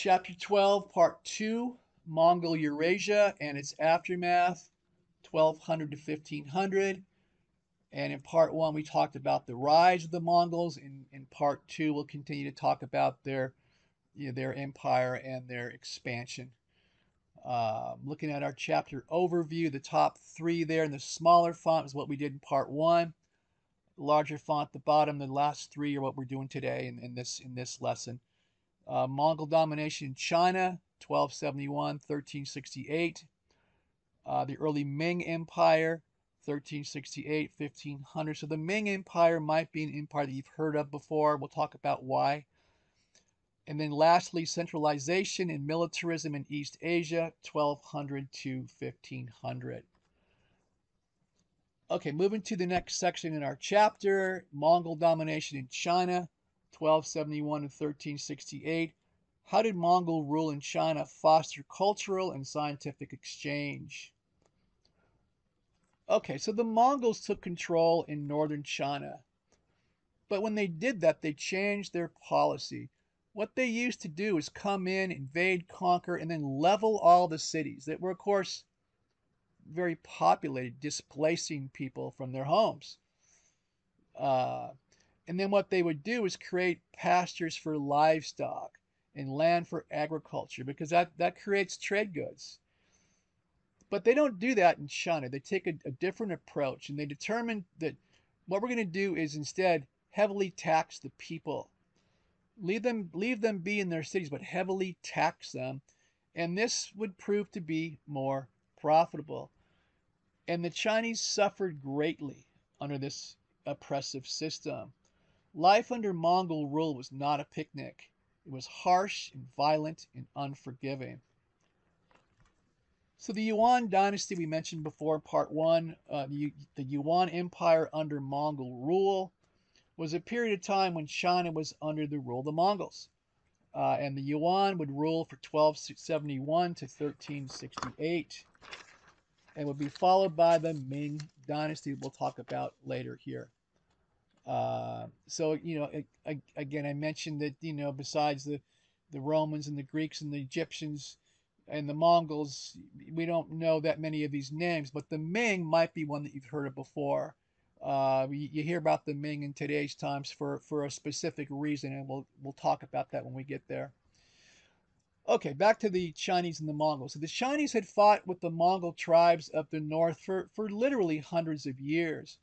Chapter 12, Part 2 Mongol Eurasia and its aftermath, 1200 to 1500. And in Part 1, we talked about the rise of the Mongols. In, in Part 2, we'll continue to talk about their, you know, their empire and their expansion. Uh, looking at our chapter overview, the top three there in the smaller font is what we did in Part 1. Larger font the bottom, the last three are what we're doing today in, in this in this lesson. Uh, Mongol domination in China, 1271, 1368. Uh, the early Ming Empire, 1368, 1500. So the Ming Empire might be an empire that you've heard of before. We'll talk about why. And then lastly, centralization and militarism in East Asia, 1200 to 1500. Okay, moving to the next section in our chapter Mongol domination in China, 1271 to 1368. How did Mongol rule in China foster cultural and scientific exchange? Okay, so the Mongols took control in northern China. But when they did that, they changed their policy. What they used to do is come in, invade, conquer, and then level all the cities that were, of course, very populated, displacing people from their homes. Uh, and then what they would do is create pastures for livestock and land for agriculture because that, that creates trade goods. But they don't do that in China. They take a, a different approach and they determine that what we're going to do is instead heavily tax the people. Leave them, leave them be in their cities, but heavily tax them. And this would prove to be more profitable. And the Chinese suffered greatly under this oppressive system. Life under Mongol rule was not a picnic. It was harsh and violent and unforgiving. So the Yuan dynasty we mentioned before part one, uh, the, the Yuan Empire under Mongol rule was a period of time when China was under the rule of the Mongols. Uh, and the Yuan would rule for 1271 to 1368 and would be followed by the Ming dynasty we'll talk about later here. Uh, so you know, again, I mentioned that you know, besides the the Romans and the Greeks and the Egyptians and the Mongols, we don't know that many of these names, but the Ming might be one that you've heard of before. Uh, you, you, hear about the Ming in today's times for for a specific reason, and we'll we'll talk about that when we get there. Okay, back to the Chinese and the Mongols. So the Chinese had fought with the Mongol tribes of the north for, for literally hundreds of years.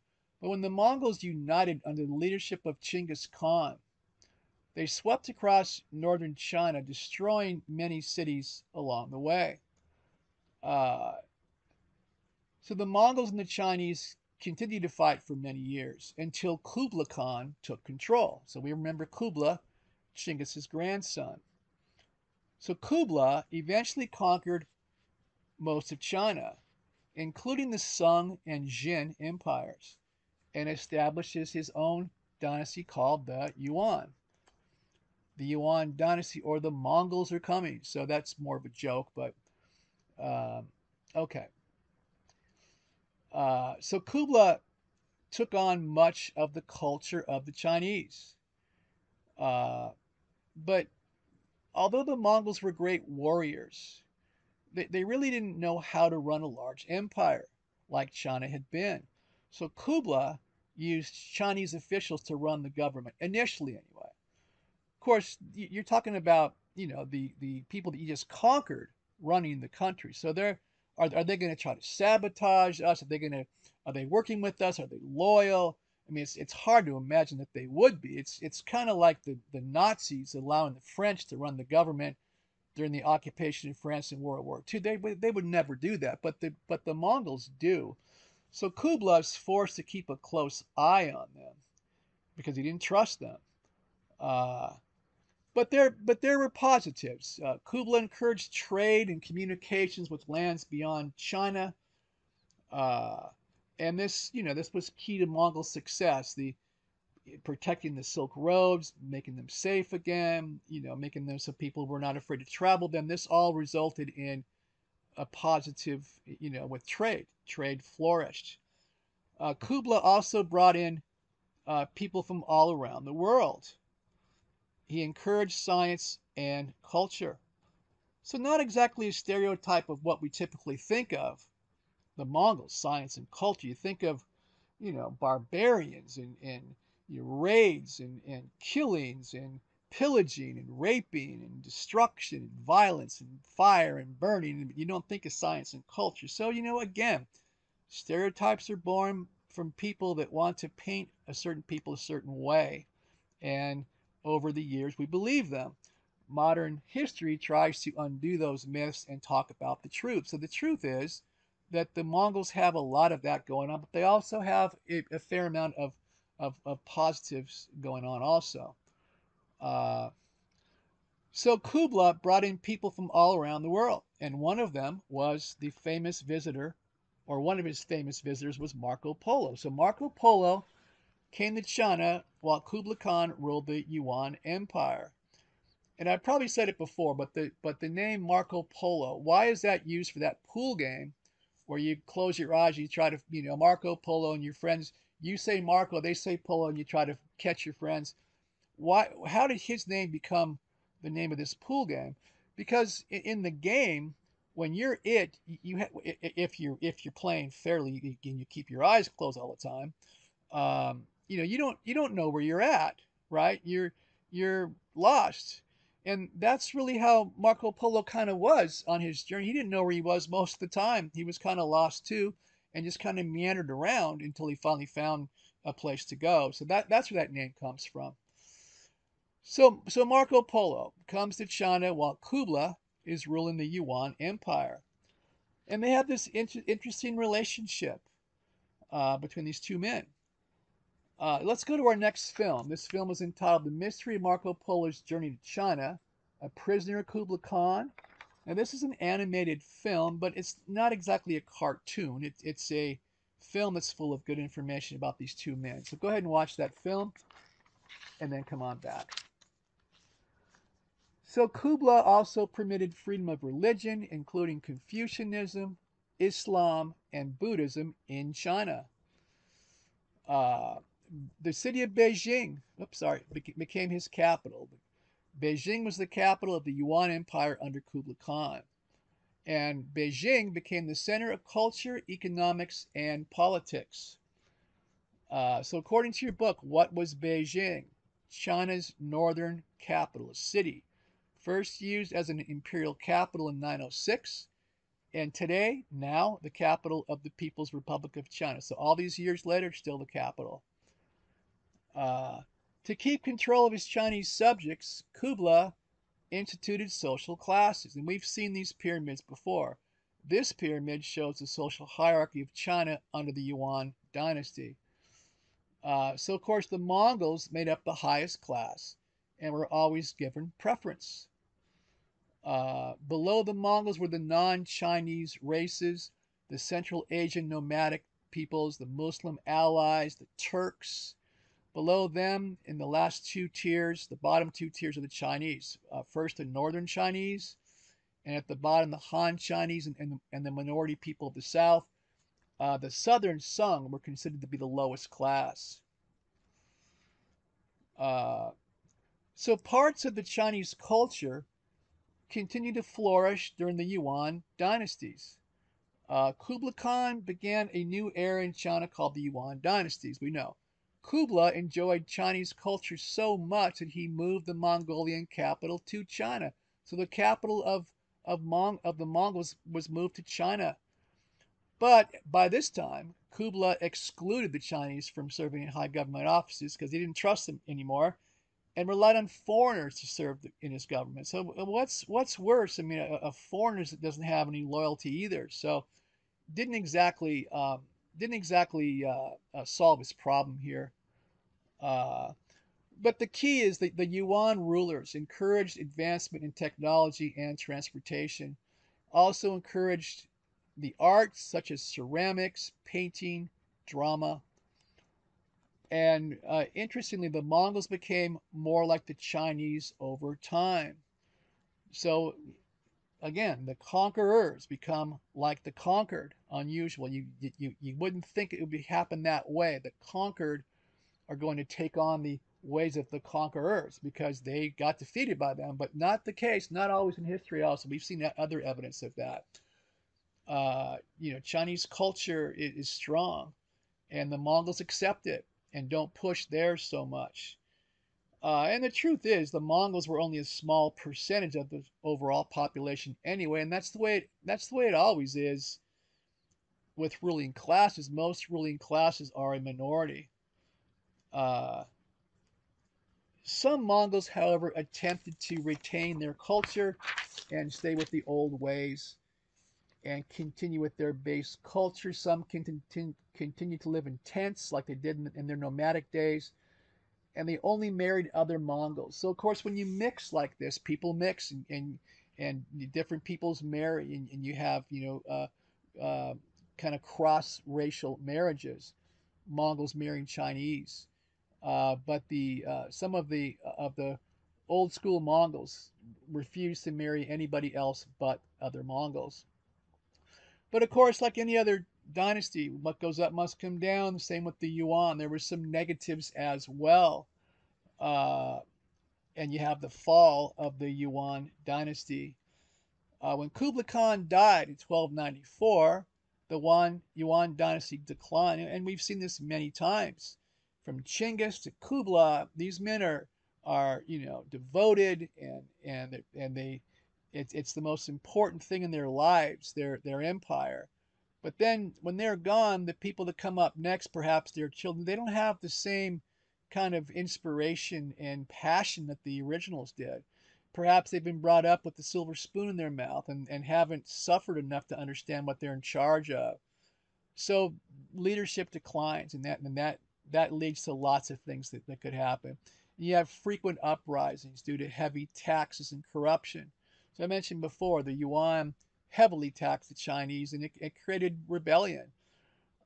But when the Mongols united under the leadership of Chinggis Khan, they swept across northern China, destroying many cities along the way. Uh, so the Mongols and the Chinese continued to fight for many years until Kublai Khan took control. So we remember Kublai, Chinggis's grandson. So Kublai eventually conquered most of China, including the Sung and Jin empires and establishes his own dynasty called the Yuan. The Yuan dynasty or the Mongols are coming. So that's more of a joke, but um, okay. Uh, so Kublai took on much of the culture of the Chinese. Uh, but although the Mongols were great warriors, they, they really didn't know how to run a large empire like China had been. So Kublai used Chinese officials to run the government, initially anyway. Of course, you're talking about, you know, the, the people that you just conquered running the country. So they're, are, are they going to try to sabotage us? Are they going to, are they working with us? Are they loyal? I mean, it's, it's hard to imagine that they would be. It's, it's kind of like the, the Nazis allowing the French to run the government during the occupation of France in World War II. They, they would never do that, but the, but the Mongols do. So Kublai's forced to keep a close eye on them because he didn't trust them. Uh, but there, but there were positives. Uh, encouraged trade and communications with lands beyond China, uh, and this, you know, this was key to Mongol success. The protecting the Silk Roads, making them safe again, you know, making them so people were not afraid to travel them. This all resulted in a positive, you know, with trade. Trade flourished. Uh, Kublai also brought in uh, people from all around the world. He encouraged science and culture. So not exactly a stereotype of what we typically think of the Mongols, science and culture. You think of, you know, barbarians and, and you know, raids and, and killings and pillaging and raping and destruction and violence and fire and burning. You don't think of science and culture. So, you know, again, stereotypes are born from people that want to paint a certain people a certain way. And over the years, we believe them. Modern history tries to undo those myths and talk about the truth. So the truth is that the Mongols have a lot of that going on, but they also have a, a fair amount of, of, of, positives going on also. Uh, so Kubla brought in people from all around the world, and one of them was the famous visitor, or one of his famous visitors was Marco Polo. So Marco Polo came to China while Kublai Khan ruled the Yuan Empire. And I've probably said it before, but the but the name Marco Polo, why is that used for that pool game where you close your eyes, you try to, you know, Marco Polo and your friends, you say Marco, they say Polo, and you try to catch your friends. Why? How did his name become the name of this pool game? Because in the game, when you're it, you ha- if you're if you're playing fairly and you keep your eyes closed all the time, um, you know you don't you don't know where you're at, right? You're you're lost, and that's really how Marco Polo kind of was on his journey. He didn't know where he was most of the time. He was kind of lost too, and just kind of meandered around until he finally found a place to go. So that that's where that name comes from. So, so Marco Polo comes to China while Kubla is ruling the Yuan Empire. And they have this inter- interesting relationship uh, between these two men. Uh, let's go to our next film. This film is entitled The Mystery of Marco Polo's Journey to China, A Prisoner of Kublai Khan. Now, this is an animated film, but it's not exactly a cartoon. It, it's a film that's full of good information about these two men. So go ahead and watch that film and then come on back. So Kubla also permitted freedom of religion, including Confucianism, Islam, and Buddhism in China. Uh, the city of Beijing, oops, sorry, became his capital. Beijing was the capital of the Yuan Empire under Kublai Khan. And Beijing became the center of culture, economics, and politics. Uh, so, according to your book, what was Beijing? China's northern capital, city first used as an imperial capital in 906, and today, now, the capital of the People's Republic of China. So all these years later, still the capital. Uh, to keep control of his Chinese subjects, Kublai instituted social classes, and we've seen these pyramids before. This pyramid shows the social hierarchy of China under the Yuan dynasty. Uh, so, of course, the Mongols made up the highest class and were always given preference. Uh, below the Mongols were the non-Chinese races, the Central Asian nomadic peoples, the Muslim allies, the Turks. Below them, in the last two tiers, the bottom two tiers are the Chinese. Uh, first, the Northern Chinese, and at the bottom, the Han Chinese and, and, and the minority people of the South. Uh, the Southern Sung were considered to be the lowest class. Uh, so parts of the Chinese culture continued to flourish during the Yuan dynasties. Uh, Kublai Khan began a new era in China called the Yuan dynasties, we know. Kublai enjoyed Chinese culture so much that he moved the Mongolian capital to China. So the capital of, of, Mong, of the Mongols was moved to China. But by this time, Kublai excluded the Chinese from serving in high government offices because he didn't trust them anymore and relied on foreigners to serve in his government. So uh, what's what's worse? I mean, a, a foreigner that doesn't have any loyalty either. So didn't exactly um, didn't exactly uh, uh, solve his problem here. Uh, but the key is that the Yuan rulers encouraged advancement in technology and transportation, also encouraged the arts such as ceramics, painting, drama, and uh, interestingly, the Mongols became more like the Chinese over time. So, again, the conquerors become like the conquered. Unusual. You, you, you wouldn't think it would be, happen that way. The conquered are going to take on the, ways of the conquerors because they got defeated by them, but not the case, not always in history also. We've seen other evidence of that. Uh, you know, Chinese culture is, is strong and the Mongols accept it and don't push theirs so much. Uh, and the truth is, the Mongols were only a small percentage of the overall population anyway, and that's the way it, that's the way it always is with ruling classes. Most ruling classes are a minority. Uh, some Mongols, however, attempted to retain their culture and stay with the old ways and continue with their base culture. Some continue, continue to live in tents like they did in, in their nomadic days and they only married other Mongols. So of course, when you mix like this, people mix, and and, and different peoples marry, and, and you have you know uh, uh, kind of cross racial marriages, Mongols marrying Chinese, uh, but the uh, some of the of the old school Mongols refused to marry anybody else but other Mongols. But of course, like any other dynasty. What goes up must come down. The same with the Yuan. There were some negatives as well. Uh, and you have the fall of the Yuan dynasty. Uh, when Kublai Khan died in 1294, the Yuan, Yuan dynasty declined. And we've seen this many times. From Chinggis to Kublai, these men are, are you know, devoted and, and, and they, it's, it's the most important thing in their lives, their, their empire but then when they're gone, the people that come up next, perhaps their children, they don't have the same kind of inspiration and passion that the originals did. Perhaps they've been brought up with the silver spoon in their mouth and, and haven't suffered enough to understand what they're in charge of. So leadership declines, and that and that that leads to lots of things that, that could happen. You have frequent uprisings due to heavy taxes and corruption. So I mentioned before the yuan heavily taxed the Chinese and it, it created rebellion.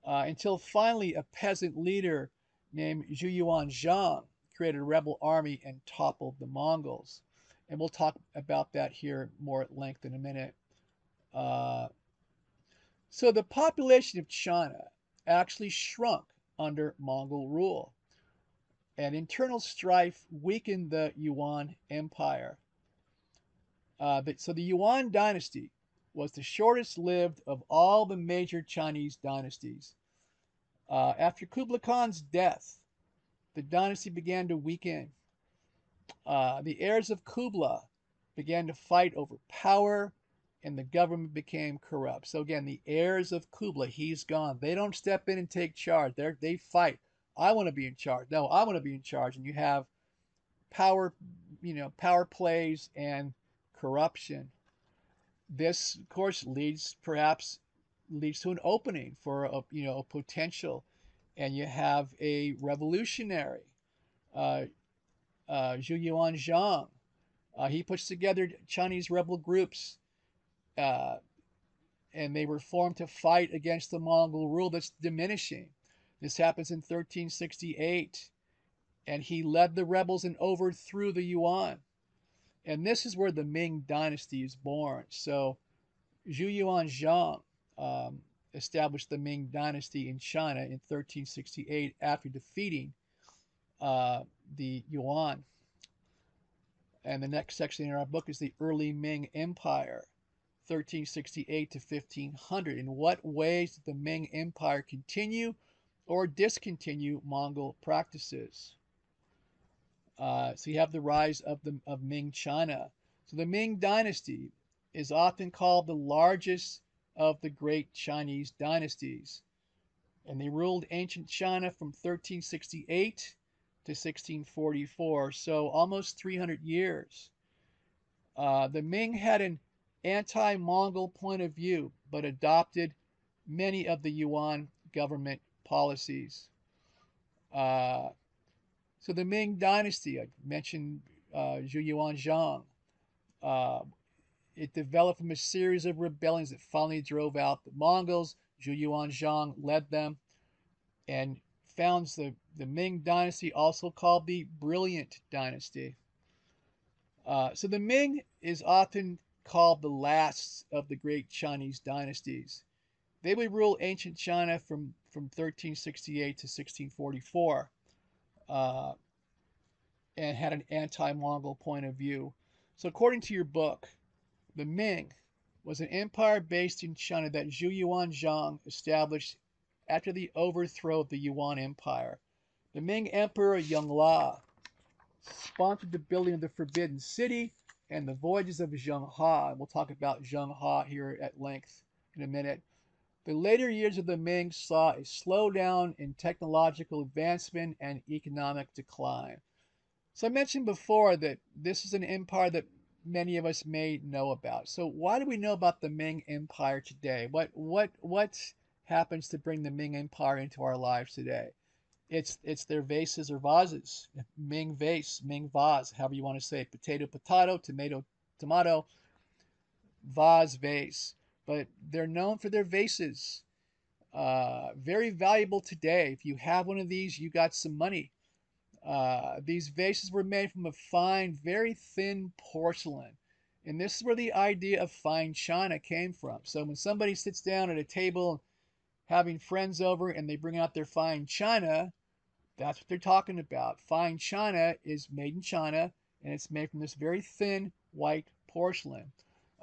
Uh, until finally a peasant leader named Zhu Yuanzhang created a rebel army and toppled the Mongols. And we'll talk about that here more at length in a minute. Uh, so the population of China actually shrunk under Mongol rule. And internal strife weakened the Yuan Empire. Uh, but, so the Yuan dynasty was the shortest lived of all the major Chinese dynasties. Uh, after Kublai Khan's death, the dynasty began to weaken. Uh, the heirs of Kublai began to fight over power, and the government became corrupt. So again, the heirs of Kublai, he's gone. They don't step in and take charge. They they fight. I want to be in charge. No, I want to be in charge. And you have power, you know, power plays and corruption. This of course leads perhaps leads to an opening for a you know a potential and you have a revolutionary uh, uh, Zhu Yuanzhang uh, he puts together Chinese rebel groups uh, and they were formed to fight against the Mongol rule that's diminishing. This happens in 1368 and he led the rebels and overthrew the Yuan and this is where the Ming Dynasty is born. So Zhu Yuanzhang um, established the Ming Dynasty in China in 1368 after defeating uh, the Yuan. And the next section in our book is the early Ming Empire, 1368 to 1500. In what ways did the Ming Empire continue or discontinue Mongol practices? Uh, so you have the rise of the of Ming China. So the Ming Dynasty is often called the largest of the great Chinese dynasties, and they ruled ancient China from 1368 to 1644, so almost 300 years. Uh, the Ming had an anti-Mongol point of view, but adopted many of the Yuan government policies. Uh, so the Ming Dynasty, I mentioned uh, Zhu Yuanzhang. Uh, it developed from a series of rebellions that finally drove out the Mongols. Zhu Yuanzhang led them and founds the, the Ming Dynasty, also called the Brilliant Dynasty. Uh, so the Ming is often called the last of the great Chinese dynasties. They would rule ancient China from, from 1368 to 1644. Uh, and had an anti-Mongol point of view. So according to your book, the Ming was an empire based in China that Zhu Yuanzhang established after the overthrow of the Yuan Empire. The Ming Emperor Yongle sponsored the building of the Forbidden City and the voyages of Zheng He. We'll talk about Zheng He here at length in a minute. The later years of the Ming saw a slowdown in technological advancement and economic decline. So I mentioned before that this is an empire that many of us may know about. So why do we know about the Ming Empire today? What what what happens to bring the Ming Empire into our lives today? It's it's their vases or vases. Ming vase, Ming vase, however you want to say it. Potato, potato, tomato, tomato, vase, vase but they're known for their vases. Uh, very valuable today. If you have one of these, you got some money. Uh, these vases were made from a fine, very thin porcelain. And this is where the idea of fine china came from. So when somebody sits down at a table having friends over and they bring out their fine china, that's what they're talking about. Fine china is made in China and it's made from this very thin white porcelain.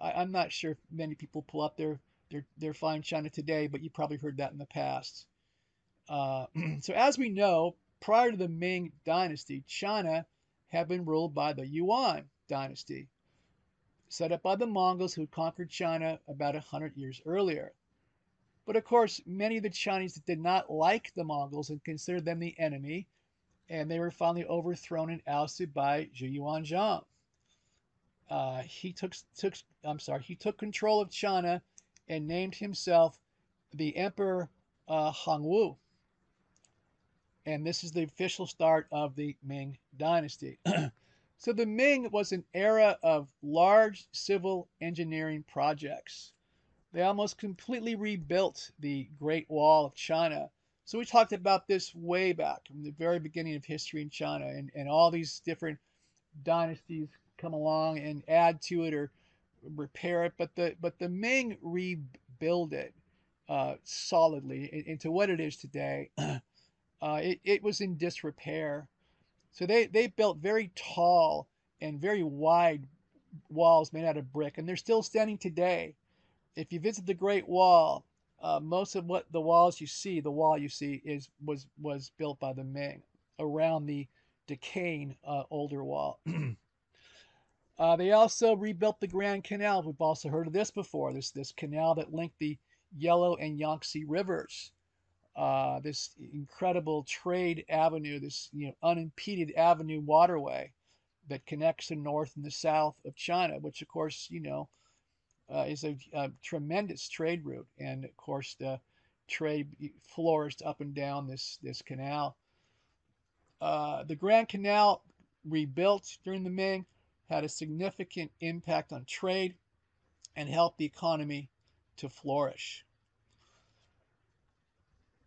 I, am not sure if many people pull up their, their, their fine china today, but you probably heard that in the past. Uh, so as we know, prior to the Ming dynasty, China had been ruled by the Yuan dynasty, set up by the Mongols who conquered China about 100 years earlier. But of course, many of the Chinese did not like the Mongols and considered them the enemy, and they were finally overthrown and ousted by Zhu Yuanzhang uh, he took took I'm sorry, he took control of China and named himself the Emperor uh, Hongwu. And this is the official start of the Ming Dynasty. so the Ming was an era of large civil engineering projects. They almost completely rebuilt the Great Wall of China. So we talked about this way back from the very beginning of history in China and, and all these different dynasties come along and add to it or repair it, but the but the Ming rebuild it uh, solidly into what it is today. Uh, it, it was in disrepair. So they, they built very tall and very wide walls made out of brick, and they're still standing today. If you visit the Great Wall, uh, most of what the walls you see, the wall you see, is was was built by the Ming around the decaying uh, older wall. Uh, they also rebuilt the Grand Canal. We've also heard of this before. This this canal that linked the Yellow and Yangtze rivers. Uh, this incredible trade avenue, this you know unimpeded avenue waterway that connects the north and the south of China, which of course you know uh, is a, a, tremendous trade route, and of course the trade flourished up and down this this canal. Uh, the Grand Canal rebuilt during the Ming had a significant impact on trade and helped the economy to flourish.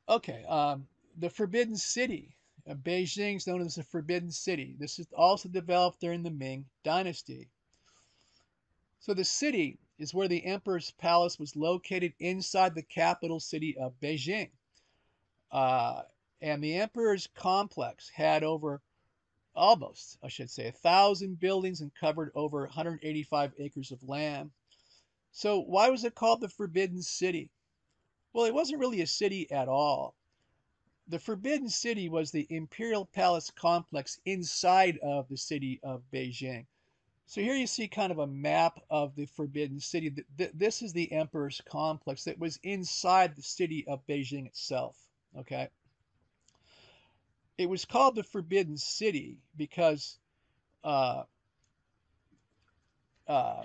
Okay, um, the Forbidden City. Uh, Beijing is known as the Forbidden City. This is also developed during the Ming Dynasty. So the city is where the emperor's palace was located inside the capital city of Beijing. Uh, and the emperor's complex had over almost, I should say, a thousand buildings and covered over 185 acres of land. So why was it called the Forbidden City? Well, it wasn't really a city at all. The Forbidden City was the Imperial Palace complex inside of the city of Beijing. So here you see kind of a map of the Forbidden City. This is the Emperor's complex that was inside the city of Beijing itself. Okay. It was called the Forbidden City because uh, uh,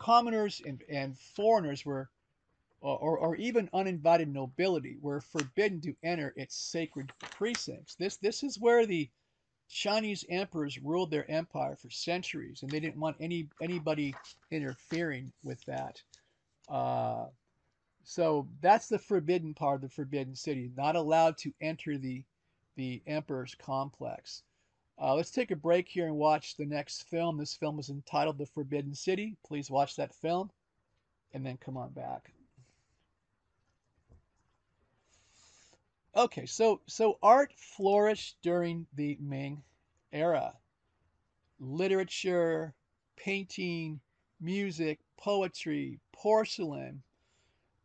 commoners and, and foreigners were, or, or even uninvited nobility, were forbidden to enter its sacred precincts. This, this is where the Chinese emperors ruled their empire for centuries, and they didn't want any anybody interfering with that. Uh, so that's the forbidden part of the forbidden city, not allowed to enter the the Emperor's Complex. Uh, let's take a break here and watch the next film. This film is entitled The Forbidden City. Please watch that film and then come on back. Okay, so so art flourished during the Ming era literature, painting, music, poetry, porcelain,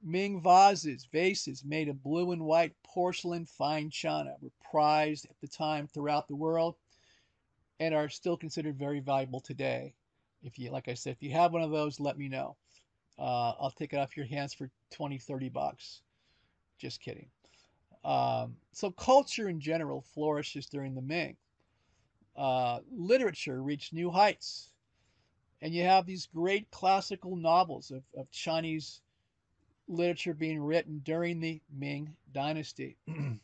Ming vases, vases made of blue and white porcelain fine china were prized at the time throughout the world and are still considered very valuable today. If you, like I said, if you have one of those, let me know. Uh, I'll take it off your hands for 20, 30 bucks. Just kidding. Um, so culture in general flourishes during the Ming. Uh, literature reached new heights. And you have these great classical novels of, of Chinese literature being written during the Ming Dynasty.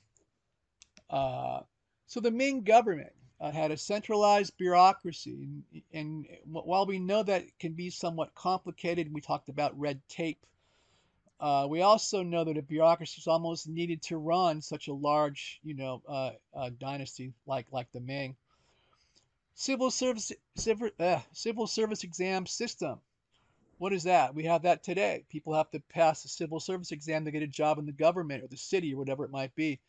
uh, so the Ming government uh, had a centralized bureaucracy. And, and, while we know that can be somewhat complicated, we talked about red tape. Uh, we also know that a bureaucracy is almost needed to run such a large, you know, uh, uh dynasty like like the Ming. Civil service civil, uh, civil service exam system. What is that? We have that today. People have to pass a civil service exam to get a job in the government or the city or whatever it might be.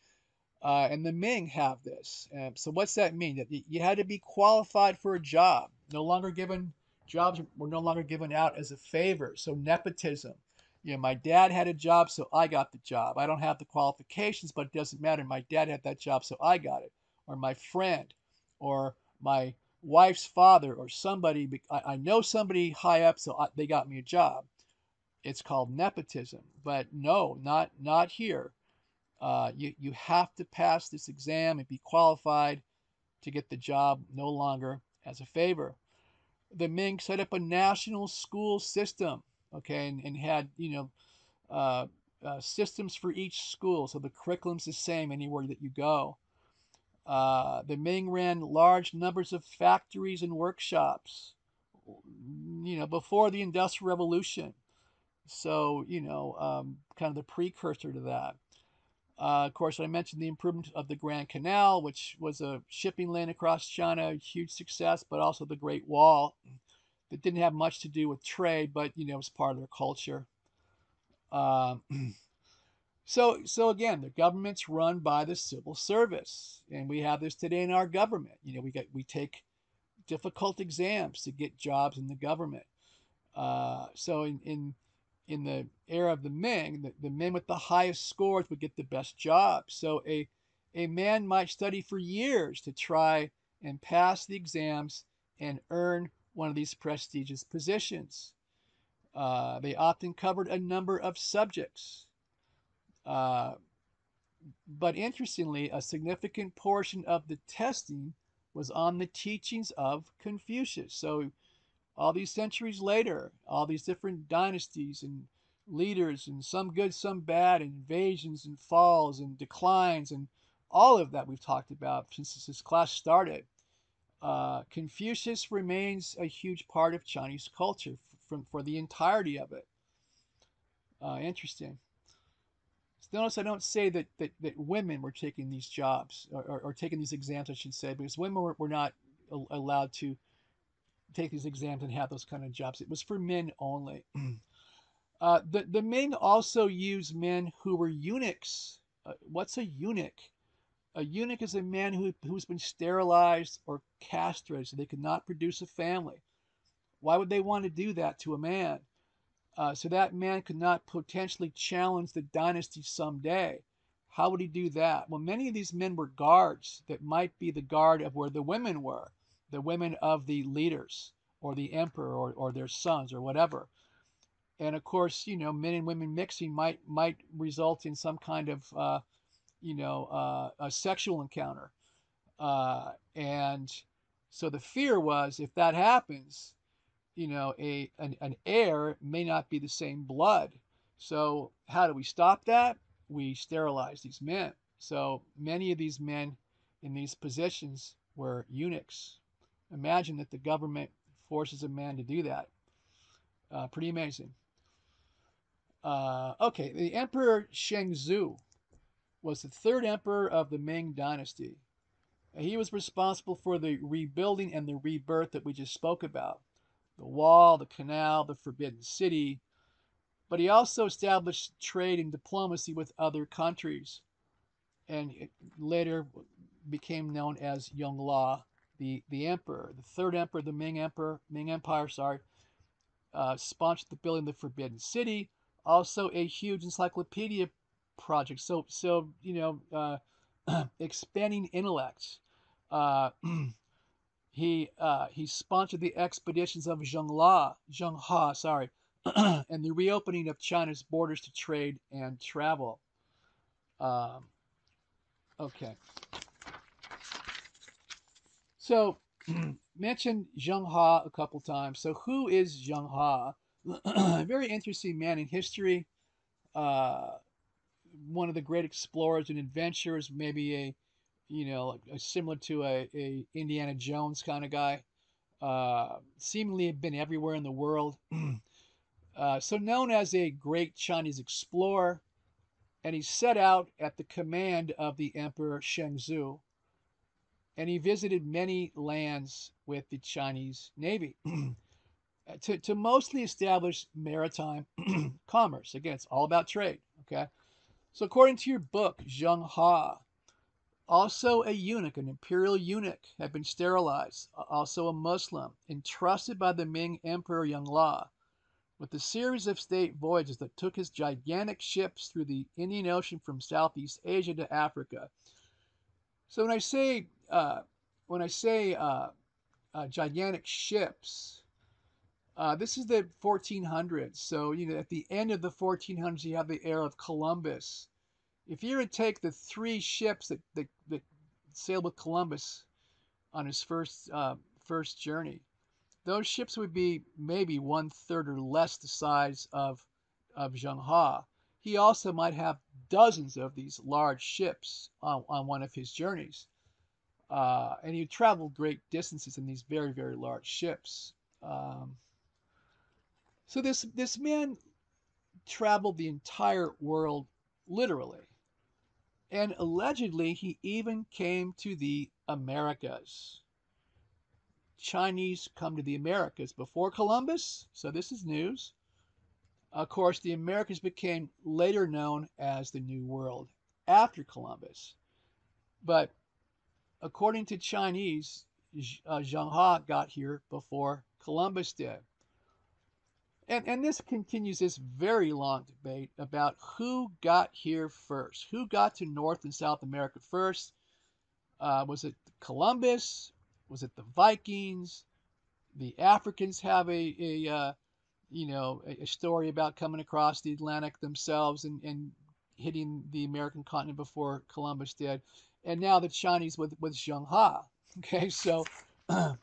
Uh, and the Ming have this. Um, so what's that mean? That you had to be qualified for a job. No longer given jobs were no longer given out as a favor. So nepotism. You know, my dad had a job, so I got the job. I don't have the qualifications, but it doesn't matter. My dad had that job, so I got it. Or my friend, or my wife's father, or somebody. I, I know somebody high up, so I, they got me a job. It's called nepotism. But no, not not here. Uh, you, you have to pass this exam and be qualified to get the job no longer as a favor. The Ming set up a national school system, okay, and, and had, you know, uh, uh, systems for each school, so the curriculum's the same anywhere that you go. Uh, the Ming ran large numbers of factories and workshops, you know, before the Industrial Revolution. So, you know, um, kind of the precursor to that. Uh, of course, I mentioned the improvement of the Grand Canal, which was a shipping lane across China, huge success, but also the Great Wall that didn't have much to do with trade, but you know, it was part of their culture. Um, so, so again, the government's run by the civil service, and we have this today in our government. You know, we get we take difficult exams to get jobs in the government. Uh, so, in, in in the era of the Ming, the, the men with the highest scores would get the best jobs. So a, a man might study for years to try and pass the exams and earn one of these prestigious positions. Uh, they often covered a number of subjects. Uh, but interestingly, a significant portion of the testing was on the teachings of Confucius. So all these centuries later, all these different dynasties and leaders, and some good, some bad, invasions and falls and declines, and all of that we've talked about since this class started. Uh, Confucius remains a huge part of Chinese culture for, for the entirety of it. Uh, interesting. Notice I don't say that, that, that women were taking these jobs or, or, or taking these exams, I should say, because women were, were not allowed to take these exams and have those kind of jobs. It was for men only. uh, the, the Ming also used men who were eunuchs. Uh, what's a eunuch? A eunuch is a man who, who's been sterilized or castrated so they could not produce a family. Why would they want to do that to a man? Uh, so that man could not potentially challenge the dynasty someday. How would he do that? Well, many of these men were guards that might be the guard of where the women were the women of the leaders or the emperor or, or their sons or whatever. And of course, you know, men and women mixing might might result in some kind of, uh, you know, uh, a sexual encounter. Uh, and so the fear was if that happens, you know, a an, an heir may not be the same blood. So how do we stop that? We sterilize these men. So many of these men in these positions were eunuchs Imagine that the government forces a man to do that. Uh, pretty amazing. Uh, okay, the Emperor Shengzu was the third emperor of the Ming Dynasty. He was responsible for the rebuilding and the rebirth that we just spoke about the wall, the canal, the Forbidden City. But he also established trade and diplomacy with other countries and later became known as Yongle the the emperor, the third emperor, the Ming emperor, Ming Empire, sorry, uh, sponsored the building of the Forbidden City. Also, a huge encyclopedia project. So, so you know, uh, expanding intellects. Uh, he uh, he sponsored the expeditions of Zheng La, Zheng Ha, sorry, and the reopening of China's borders to trade and travel. Um, okay. So, mentioned Zheng Ha a couple times. So, who is Zheng Ha? a very interesting man in history. Uh, one of the great explorers and adventurers, maybe a, you know, a, similar to a, a Indiana Jones kind of guy. Uh, seemingly have been everywhere in the world. uh, so known as a great Chinese explorer, and he set out at the command of the Emperor Shenzhou and he visited many lands with the Chinese Navy to, to mostly establish maritime commerce. Again, it's all about trade. Okay. So, according to your book, Zheng Ha, also a eunuch, an imperial eunuch, had been sterilized, also a Muslim, entrusted by the Ming Emperor Yongle with a series of state voyages that took his gigantic ships through the Indian Ocean from Southeast Asia to Africa. So when I say uh, when I say uh, uh, gigantic ships, uh, this is the 1400s. So, you know, at the end of the 1400s, you have the era of Columbus. If you were to take the three ships that, that, that sailed with Columbus on his first, uh, first journey, those ships would be maybe one third or less the size of, of Zheng Ha. He also might have dozens of these large ships on, on one of his journeys. Uh, and he traveled great distances in these very, very large ships. Um, so this this man traveled the entire world literally, and allegedly he even came to the Americas. Chinese come to the Americas before Columbus, so this is news. Of course, the Americas became later known as the New World after Columbus. But according to Chinese, uh, Ha got here before Columbus did. And, and this continues this very long debate about who got here first. Who got to North and South America first? Uh, was it Columbus? Was it the Vikings? The Africans have a, a uh, you know, a, a, story about coming across the Atlantic themselves and, and hitting the American continent before Columbus did and now the Chinese with with Zheng Ha. Okay, so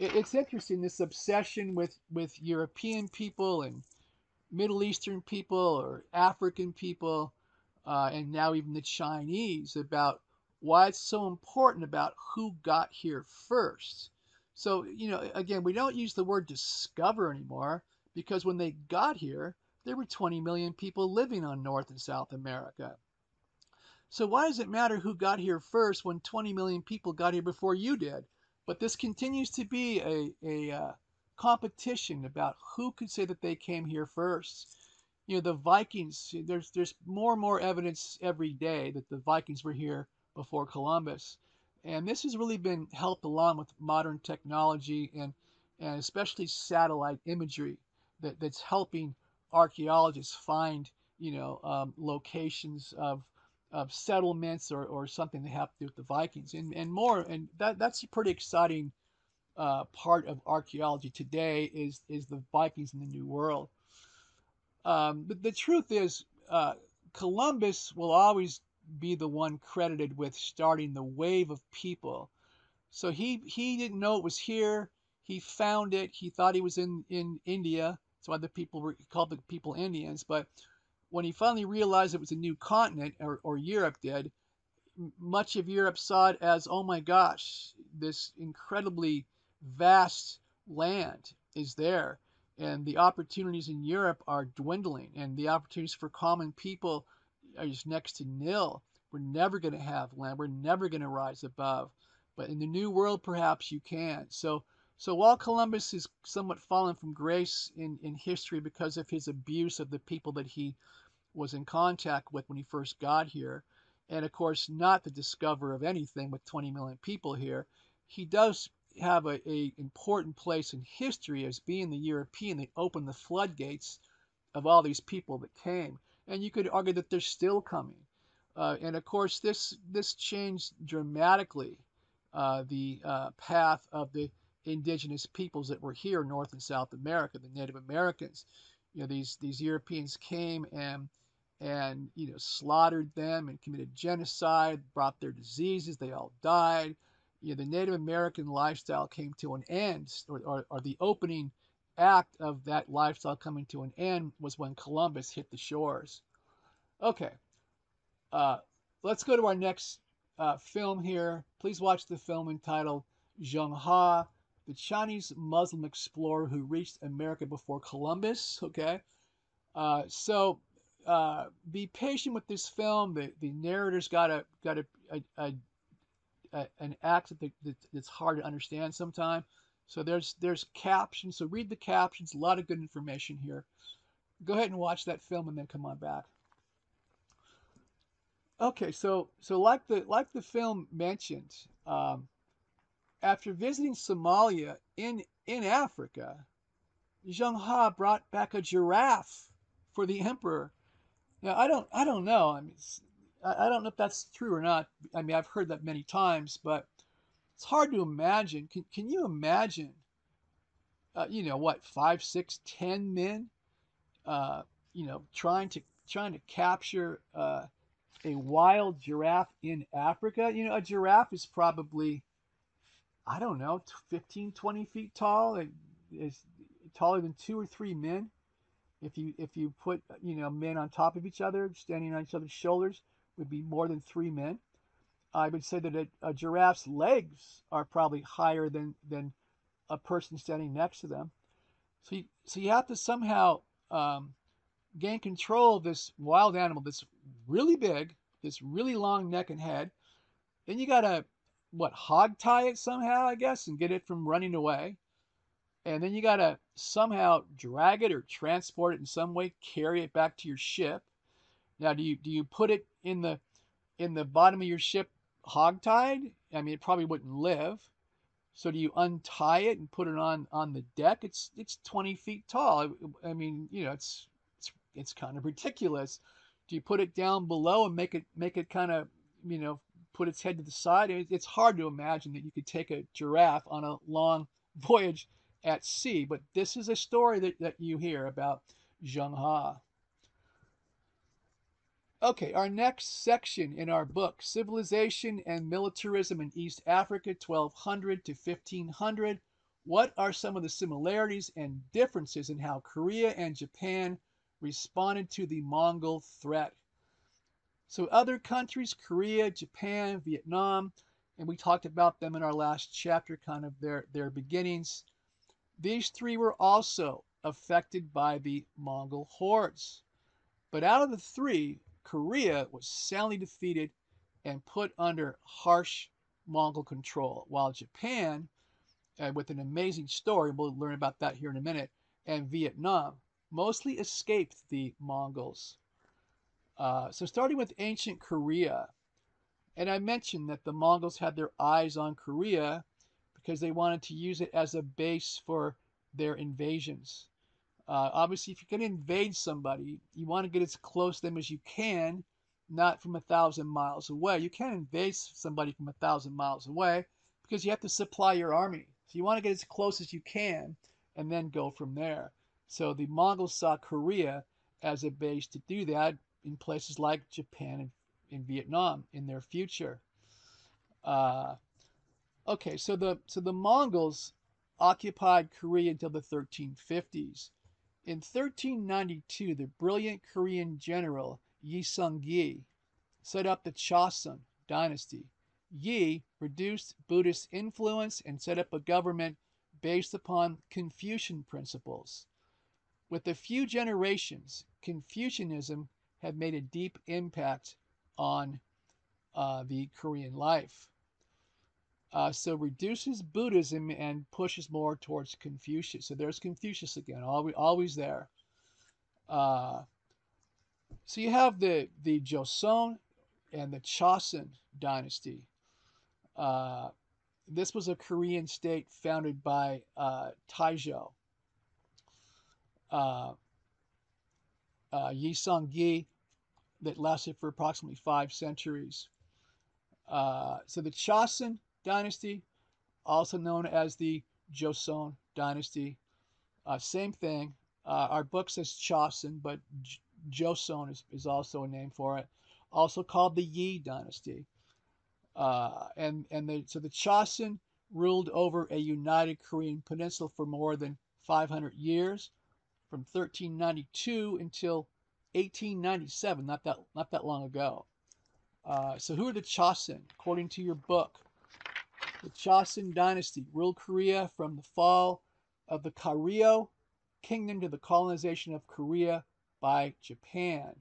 it, it's interesting this obsession with with European people and Middle Eastern people or African people, uh, and now even the Chinese about why it's so important about who got here first. So you know, again, we don't use the word discover anymore because when they got here, there were 20 million people living on North and South America. So why does it matter who got here first when 20 million people got here before you did? But this continues to be a, a uh, competition about who could say that they came here first. You know, the Vikings, there's, there's more and more evidence every day that the Vikings were here before Columbus. And this has really been helped along with modern technology and, and especially satellite imagery that, that's helping archaeologists find, you know, um, locations of of settlements or, or something that have to do with the Vikings and, and more. And that, that's a pretty exciting uh, part of archaeology today is, is the Vikings in the New World. Um, but the truth is, uh, Columbus will always be the one credited with starting the wave of people. So he, he didn't know it was here. He found it. He thought he was in, in India. That's why the people were called the people Indians. But when he finally realized it was a new continent, or, or Europe did, much of Europe saw it as, oh my gosh, this incredibly vast land is there. And the opportunities in Europe are dwindling, and the opportunities for common people are just next to nil. We're never going to have land. We're never going to rise above. But in the new world, perhaps you can. So, so while Columbus is somewhat fallen from grace in, in history because of his abuse of the people that he was in contact with when he first got here, and of course, not the discoverer of anything with 20 million people here. he does have a, a important place in history as being the European that opened the floodgates of all these people that came. And you could argue that they're still coming. Uh, and of course, this this changed dramatically uh, the uh, path of the indigenous peoples that were here, North and South America, the Native Americans. You know, these these Europeans came and and you know slaughtered them and committed genocide, brought their diseases. They all died. You know, the Native American lifestyle came to an end, or, or, or the opening act of that lifestyle coming to an end was when Columbus hit the shores. Okay, uh, let's go to our next uh, film here. Please watch the film entitled Zheng He, the Chinese Muslim explorer who reached America before Columbus. Okay, uh, so uh, be patient with this film. The the narrator's got a got a, a, a, a an accent that, that, that's hard to understand sometimes. So there's there's captions. So read the captions. A lot of good information here. Go ahead and watch that film and then come on back. Okay, so so like the like the film mentioned, um, after visiting Somalia in in Africa, Zheng He brought back a giraffe for the emperor. Now I don't I don't know. I mean, I don't know if that's true or not. I mean, I've heard that many times, but it's hard to imagine. Can can you imagine? Uh, you know what, five, six, ten men, uh, you know, trying to trying to capture. Uh, a wild giraffe in Africa, you know, a giraffe is probably, I don't know, 15, 20 feet tall. It is taller than two or three men. If you if you put you know men on top of each other, standing on each other's shoulders, would be more than three men. I would say that a, a giraffe's legs are probably higher than than a person standing next to them. So you, so you have to somehow um, gain control of this wild animal that's really big, this really long neck and head. Then you gotta what hog tie it somehow, I guess, and get it from running away. And then you gotta somehow drag it or transport it in some way, carry it back to your ship. Now, do you do you put it in the in the bottom of your ship hog tied? I mean, it probably wouldn't live. So do you untie it and put it on on the deck? It's it's 20 feet tall. I mean, you know, it's it's it's kind of ridiculous. Do you put it down below and make it make it kind of you know put its head to the side? It's hard to imagine that you could take a giraffe on a long voyage at sea, but this is a story that, that you hear about Zheng He. Okay, our next section in our book, Civilization and Militarism in East Africa, 1200 to 1500. What are some of the similarities and differences in how Korea and Japan responded to the Mongol threat. So other countries, Korea, Japan, Vietnam, and we talked about them in our last chapter, kind of their, their beginnings. These three were also affected by the Mongol hordes. But out of the three, Korea was soundly defeated and put under harsh Mongol control, while Japan, uh, with an amazing story, we'll learn about that here in a minute, and Vietnam mostly escaped the Mongols. Uh, so starting with ancient Korea, and I mentioned that the Mongols had their eyes on Korea because they wanted to use it as a base for their invasions. Uh, obviously, if you're going to invade somebody, you want to get as close to them as you can, not from a thousand miles away. You can't invade somebody from a thousand miles away because you have to supply your army. So you want to get as close as you can and then go from there. So the Mongols saw Korea as a base to do that in places like Japan and in Vietnam in their future. Uh, okay, so the so the Mongols occupied Korea until the 1350s. In 1392, the brilliant Korean general Yi Sung-gi set up the Chosun dynasty. Yi reduced Buddhist influence and set up a government based upon Confucian principles. With a few generations, Confucianism had made a deep impact on uh, the Korean life. Uh, so reduces Buddhism and pushes more towards Confucius. So there's Confucius again, always, always there. Uh, so you have the the Joseon and the Chosun dynasty. Uh, this was a Korean state founded by uh, Taejo. Uh, uh, Yi Sung-gi that lasted for approximately five centuries. Uh, so the Chosun dynasty, also known as the Joseon dynasty, uh, same thing. Uh, our book says Chosun, but J- Joseon is, is also a name for it. Also called the Yi dynasty. Uh, and and so the Chosun ruled over a united Korean peninsula for more than 500 years, from 1392 until 1897. Not that not that long ago. Uh, so who are the Chosun? According to your book, the Chosun dynasty ruled Korea from the fall of the Goryeo kingdom to the colonization of Korea by Japan.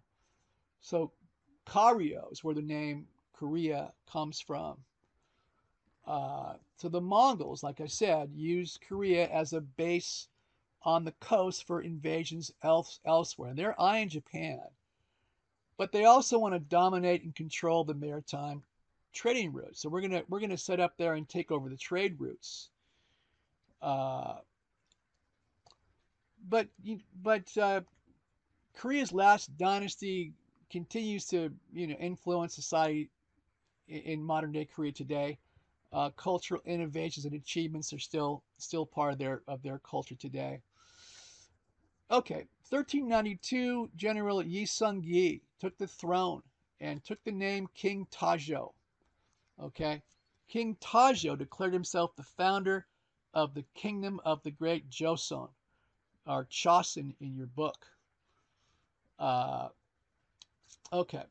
So Goryeo is where the name Korea comes from. Uh, so the Mongols, like I said, used Korea as a base on the coast for invasions else, elsewhere. And they're eyeing Japan. But they also want to dominate and control the maritime trading routes. So we're gonna we're gonna set up there and take over the trade routes. Uh, but but uh, Korea's last dynasty continues to you know influence society in modern day Korea today. Uh, cultural innovations and achievements are still still part of their of their culture today. Okay, 1392, General Yi Sung-gi took the throne and took the name King Taejo. Okay, King Taejo declared himself the founder of the kingdom of the great Joseon, or Chosun in your book. Uh, okay,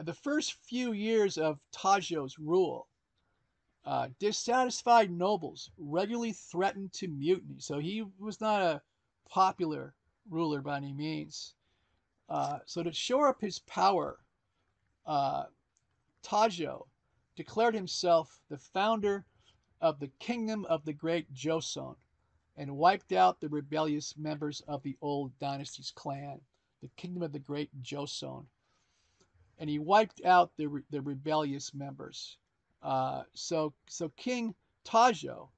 the first few years of Taejo's rule, uh, dissatisfied nobles regularly threatened to mutiny. So he was not a popular ruler by any means. Uh, so to shore up his power, uh, Taejo declared himself the founder of the kingdom of the great Joseon and wiped out the rebellious members of the old dynasty's clan, the kingdom of the great Joseon and he wiped out the, the rebellious members. Uh, so, so King Taejo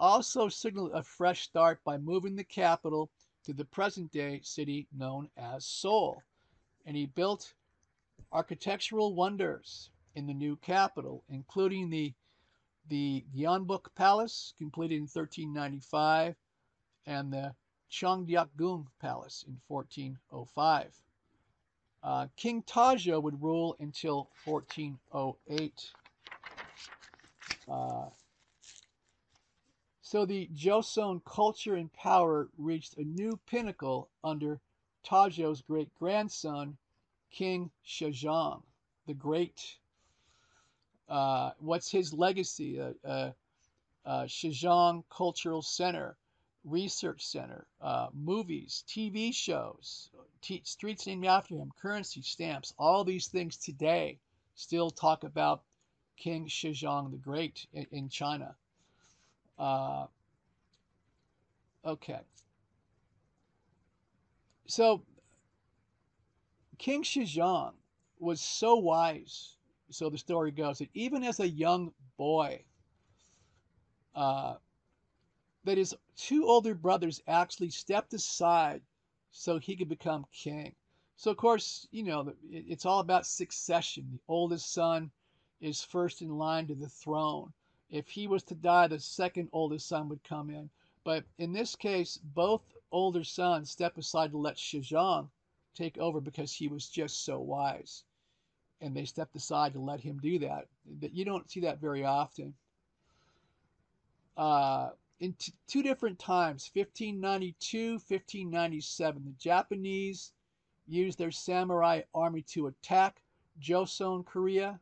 also signaled a fresh start by moving the capital to the present day city known as Seoul. And he built architectural wonders in the new capital, including the, the Gyeongbok Palace, completed in 1395, and the Changdeokgung Palace in 1405. Uh, King Taejo would rule until 1408. Uh, so the Joseon culture and power reached a new pinnacle under Taejo's great grandson, King Sejong the Great. Uh, what's his legacy? Uh, uh, uh Cultural Center, Research Center, uh, movies, TV shows, t- streets named after him, currency, stamps, all these things today still talk about King Sejong the Great in, in China. Uh, okay. So, King Sejong was so wise, so the story goes, that even as a young boy, uh, that his two older brothers actually stepped aside so he could become king. So, of course, you know, it's all about succession. The oldest son is first in line to the throne. If he was to die, the second oldest son would come in. But in this case, both older sons step aside to let Sejong take over because he was just so wise. And they stepped aside to let him do that. You don't see that very often. Uh, in t- two different times 1592 1597 the japanese used their samurai army to attack joseon korea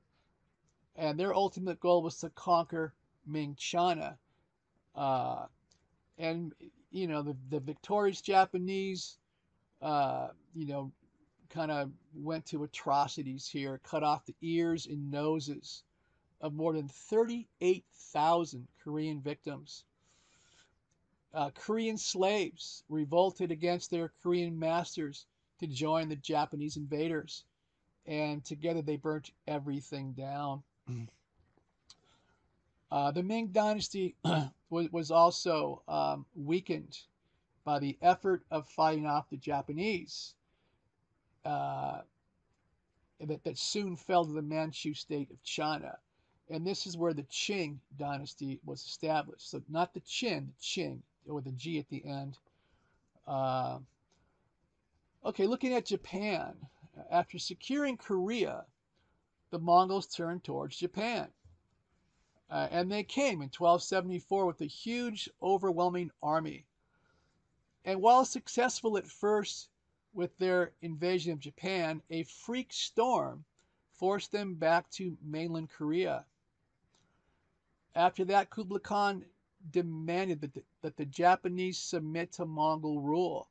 and their ultimate goal was to conquer ming china uh, and you know the, the victorious japanese uh, you know kind of went to atrocities here cut off the ears and noses of more than 38,000 korean victims uh, Korean slaves revolted against their Korean masters to join the Japanese invaders, and together they burnt everything down. Uh, the Ming Dynasty was, was also um, weakened by the effort of fighting off the Japanese uh, that, that soon fell to the Manchu state of China. And this is where the Qing dynasty was established. So not the Qin, the Qing, with a G at the end. Uh, okay, looking at Japan. After securing Korea, the Mongols turned towards Japan. Uh, and they came in 1274 with a huge, overwhelming army. And while successful at first with their invasion of Japan, a freak storm forced them back to mainland Korea. After that, Kublai Khan demanded that the, that the Japanese submit to Mongol rule.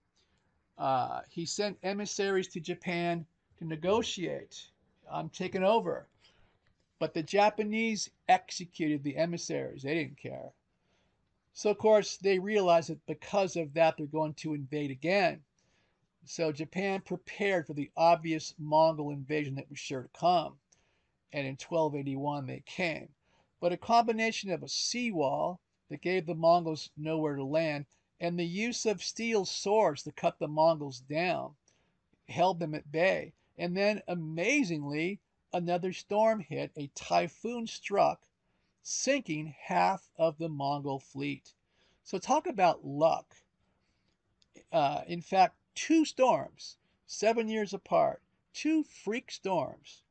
Uh, he sent emissaries to Japan to negotiate. I'm taking over. But the Japanese executed the emissaries. They didn't care. So, of course, they realized that because of that, they're going to invade again. So, Japan prepared for the obvious Mongol invasion that was sure to come. And in 1281, they came. But a combination of a seawall that gave the Mongols nowhere to land and the use of steel swords to cut the Mongols down held them at bay. And then, amazingly, another storm hit, a typhoon struck, sinking half of the Mongol fleet. So, talk about luck. Uh, in fact, two storms, seven years apart, two freak storms.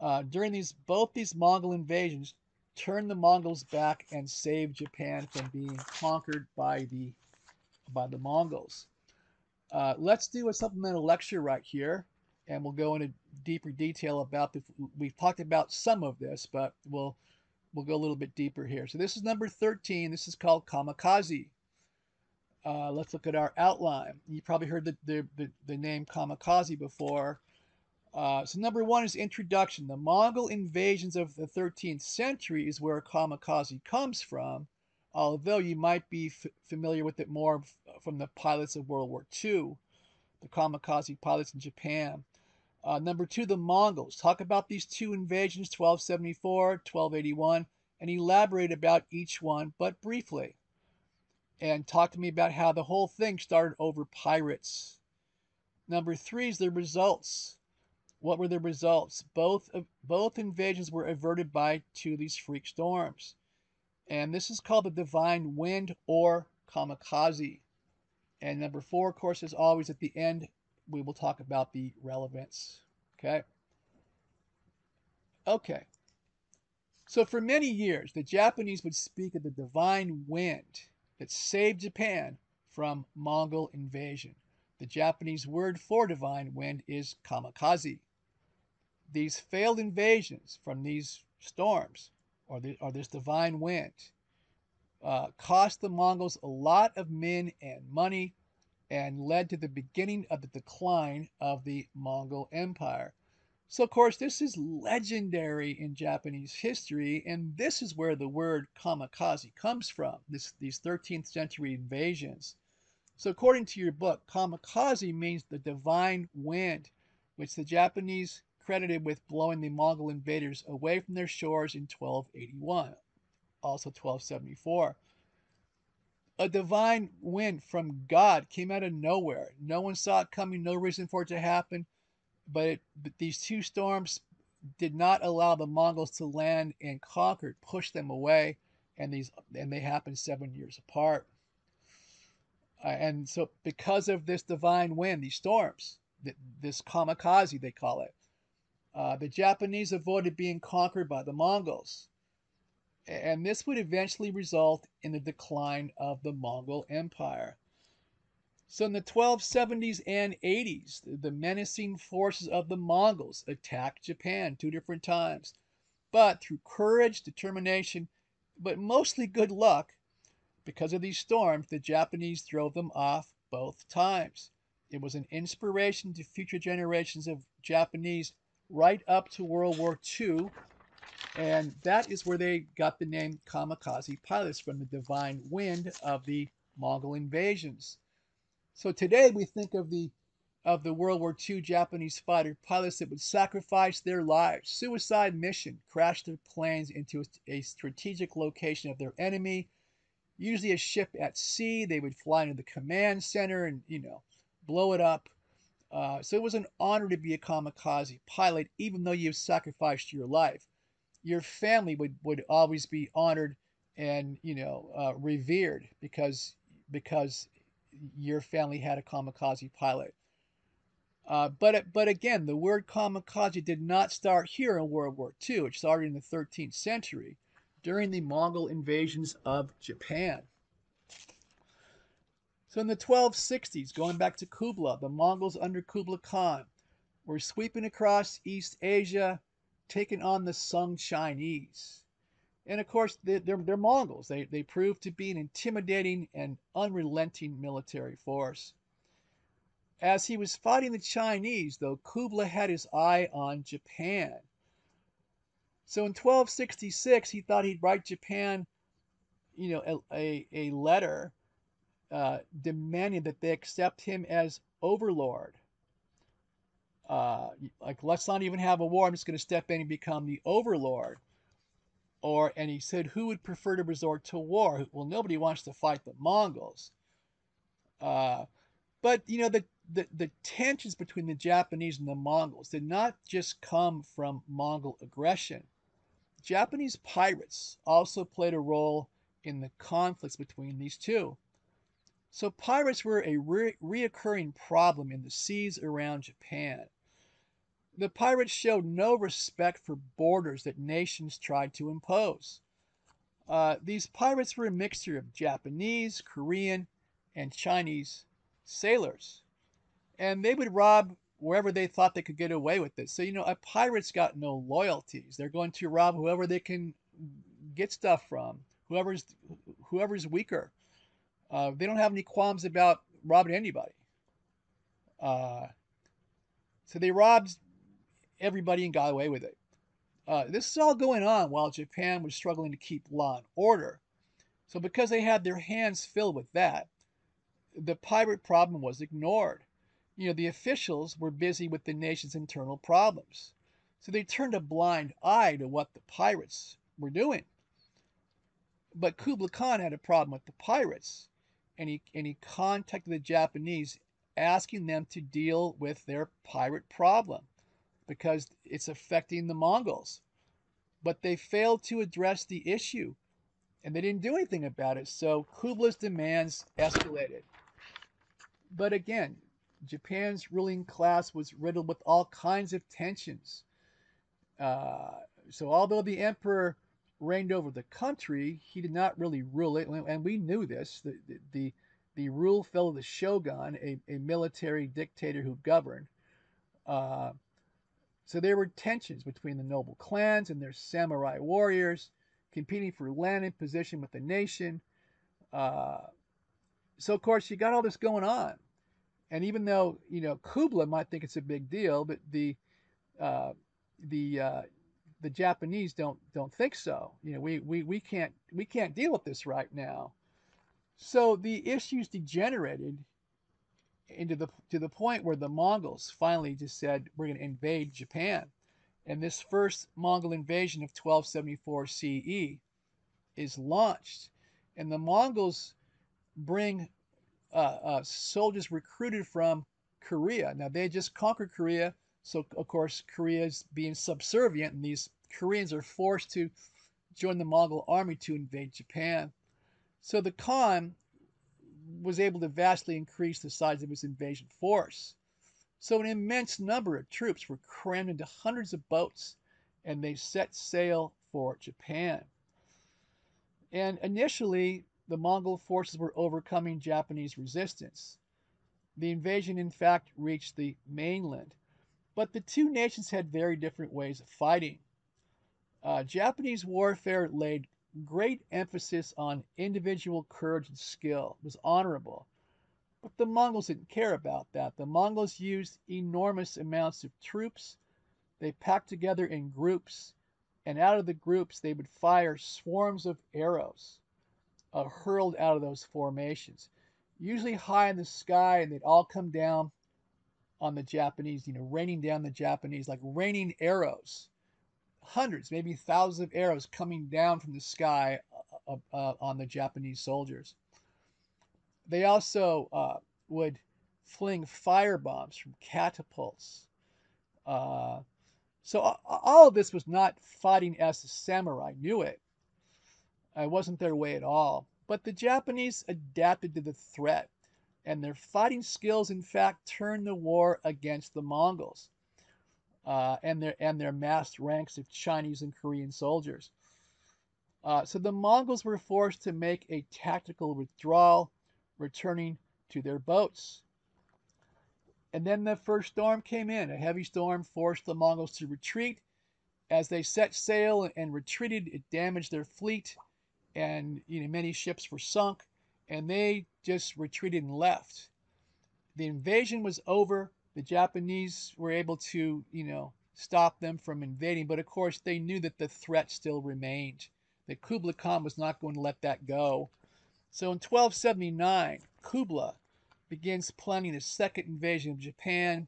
Uh, during these both these Mongol invasions, turned the Mongols back and saved Japan from being conquered by the by the Mongols. Uh, let's do a supplemental lecture right here and we'll go into deeper detail about the. We've talked about some of this, but we'll we'll go a little bit deeper here. So this is number 13. This is called kamikaze. Uh, let's look at our outline. You probably heard the the, the, the name kamikaze before. Uh, so number one is introduction. The Mongol invasions of the 13th century is where kamikaze comes from, although you might be familiar with it more from the pilots of World War II, the kamikaze pilots in Japan. Uh, number two, the Mongols. Talk about these two invasions, 1274, 1281, and elaborate about each one, but briefly. And talk to me about how the whole thing started over pirates. Number three is the results. What were the results? Both both invasions were averted by two of these freak storms. And this is called the divine wind or kamikaze. And number four, of course, is always at the end we will talk about the relevance. Okay. Okay. So for many years, the Japanese would speak of the divine wind that saved Japan from Mongol invasion. The Japanese word for divine wind is kamikaze. These failed invasions from these storms, or, the, or this divine wind, uh, cost the Mongols a lot of men and money and led to the beginning of the decline of the Mongol Empire. So, of course, this is legendary in Japanese history, and this is where the word kamikaze comes from, this, these 13th century invasions. So, according to your book, kamikaze means the divine wind, which the Japanese credited with blowing the Mongol invaders away from their shores in 1281, also 1274 a divine wind from God came out of nowhere. No one saw it coming, no reason for it to happen. But, it, but these two storms did not allow the Mongols to land and conquer, pushed them away, and these and they happened seven years apart. Uh, and so, because of this divine wind, these storms, this kamikaze they call it, uh, the Japanese avoided being conquered by the Mongols and this would eventually result in the decline of the Mongol Empire. So in the 1270s and 80s, the menacing forces of the Mongols attacked Japan two different times. But through courage, determination, but mostly good luck, because of these storms, the Japanese drove them off both times. It was an inspiration to future generations of Japanese right up to World War II and that is where they got the name kamikaze pilots from the divine wind of the Mongol invasions. So today we think of the of the World War II Japanese fighter pilots that would sacrifice their lives, suicide mission, crash their planes into a strategic location of their enemy, usually a ship at sea. They would fly into the command center and, you know, blow it up. Uh, so it was an honor to be a kamikaze pilot, even though you've sacrificed your life. Your family would, would always be honored and, you know, uh, revered because because your family had a kamikaze pilot. Uh, but but again, the word kamikaze did not start here in World War II. It started in the 13th century during the Mongol invasions of Japan. So in the 1260s, going back to Kublai, the Mongols under Kublai Khan were sweeping across East Asia, taking on the Sung Chinese. And of course, they're, they're Mongols. They, they proved to be an intimidating and unrelenting military force. As he was fighting the Chinese, though, Kublai had his eye on Japan. So in 1266, he thought he'd write Japan, you know, a, a, a letter uh, demanding that they accept him as overlord. Uh, like, let's not even have a war. I'm just going to step in and become the overlord. Or, and he said, who would prefer to resort to war? Well, nobody wants to fight the Mongols. Uh, but you know, the, the the tensions between the Japanese and the Mongols did not just come from Mongol aggression. Japanese pirates also played a role in the conflicts between these two. So pirates were a re reoccurring problem in the seas around Japan. The pirates showed no respect for borders that nations tried to impose. Uh, these pirates were a mixture of Japanese, Korean, and Chinese sailors. And they would rob wherever they thought they could get away with it. So, you know, a pirate's got no loyalties. They're going to rob whoever they can get stuff from, whoever's whoever's weaker. Uh, they don't have any qualms about robbing anybody. Uh, so they robbed everybody and got away with it. Uh, this is all going on while Japan was struggling to keep law and order. So because they had their hands filled with that, the pirate problem was ignored. You know, the officials were busy with the nation's internal problems. So they turned a blind eye to what the pirates were doing. But Kublai Khan had a problem with the pirates, and he, and he contacted the Japanese asking them to deal with their pirate problem because it's affecting the Mongols. But they failed to address the issue and they didn't do anything about it. So Kublai's demands escalated. But again, Japan's ruling class was riddled with all kinds of tensions. Uh, so although the emperor reigned over the country, he did not really rule it, and we knew this. The the the, the rule fell to the shogun, a, a military dictator who governed. Uh, so there were tensions between the noble clans and their samurai warriors, competing for land and position with the nation. Uh, so of course you got all this going on, and even though you know Kublai might think it's a big deal, but the uh, the uh, the Japanese don't don't think so. You know, we, we we can't we can't deal with this right now. So the issues degenerated into the to the point where the Mongols finally just said we're going to invade Japan, and this first Mongol invasion of 1274 CE is launched, and the Mongols bring uh, uh, soldiers recruited from Korea. Now they just conquered Korea, so of course Korea is being subservient, and these Koreans are forced to join the Mongol army to invade Japan. So the Khan was able to vastly increase the size of his invasion force. So an immense number of troops were crammed into hundreds of boats, and they set sail for Japan. And initially, the Mongol forces were overcoming Japanese resistance. The invasion, in fact, reached the mainland, but the two nations had very different ways of fighting. Uh, Japanese warfare laid great emphasis on individual courage and skill, was honorable. But the Mongols didn't care about that. The Mongols used enormous amounts of troops. They packed together in groups, and out of the groups, they would fire swarms of arrows uh, hurled out of those formations, usually high in the sky, and they'd all come down on the Japanese, you know, raining down the Japanese, like raining arrows, hundreds, maybe thousands of arrows coming down from the sky uh, uh, uh on the Japanese soldiers. They also uh, would fling fire bombs from catapults. Uh, so all of this was not fighting as the samurai knew it. It wasn't their way at all. But the Japanese adapted to the threat and their fighting skills, in fact, turned the war against the Mongols uh, and their and their massed ranks of Chinese and Korean soldiers. Uh, so the Mongols were forced to make a tactical withdrawal, returning to their boats. And then the first storm came in. A heavy storm forced the Mongols to retreat. As they set sail and retreated, it damaged their fleet, and you know many ships were sunk and they just retreated and left. The invasion was over. The Japanese were able to, you know, stop them from invading, but of course they knew that the threat still remained. That Kublai Khan was not going to let that go. So in 1279, Kublai begins planning a second invasion of Japan